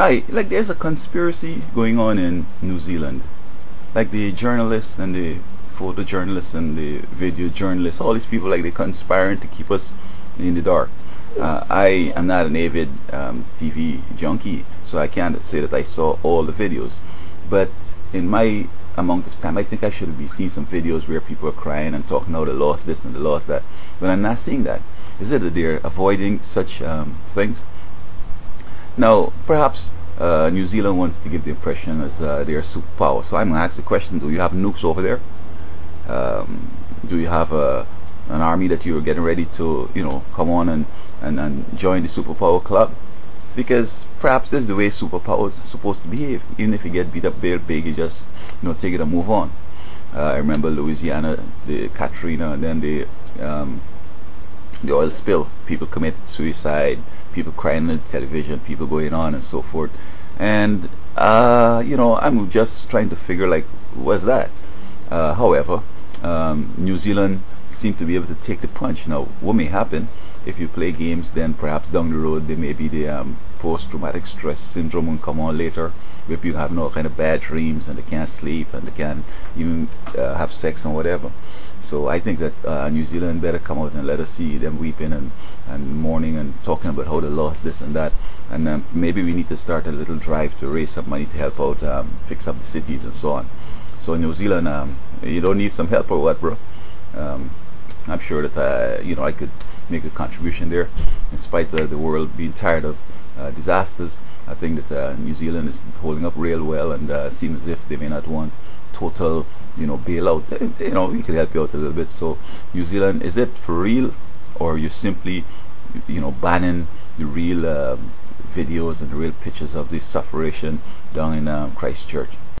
Hi, like there's a conspiracy going on in New Zealand. Like the journalists and the photojournalists and the video journalists, all these people like they're conspiring to keep us in the dark. Uh, I am not an avid um, TV junkie, so I can't say that I saw all the videos. But in my amount of time, I think I should be seeing some videos where people are crying and talking, about the lost this and the lost that." But I'm not seeing that. Is it that they're avoiding such um, things? Now, perhaps uh, New Zealand wants to give the impression as uh, they're a superpower. So I'm going to ask the question: Do you have nukes over there? Um, do you have a an army that you're getting ready to, you know, come on and, and, and join the superpower club? Because perhaps this is the way superpowers are supposed to behave. Even if you get beat up very big, you just, you know, take it and move on. Uh, I remember Louisiana, the Katrina, and then the um, the oil spill. People committed suicide. People crying on the television. People going on and so forth. And uh, you know, I'm just trying to figure like, what's that? Uh, however, um, New Zealand seemed to be able to take the punch. Now, what may happen if you play games, then perhaps down the road there may be the um, post-traumatic stress syndrome will come on later, where people have all kind of bad dreams and they can't sleep and they can't even uh, have sex and whatever. So I think that uh, New Zealand better come out and let us see them weeping and, and mourning and talking about how they lost this and that. And um, maybe we need to start a little drive to raise some money to help out, um, fix up the cities and so on. So New Zealand, um, you don't need some help or what, bro? Um, I'm sure that uh, you know I could make a contribution there, in spite of the world being tired of uh, disasters. I think that uh, New Zealand is holding up real well, and uh, seems as if they may not want total, you know, bailout. You know, we can help you out a little bit. So, New Zealand, is it for real, or you simply, you know, banning the real um, videos and the real pictures of this sufferation down in um, Christchurch?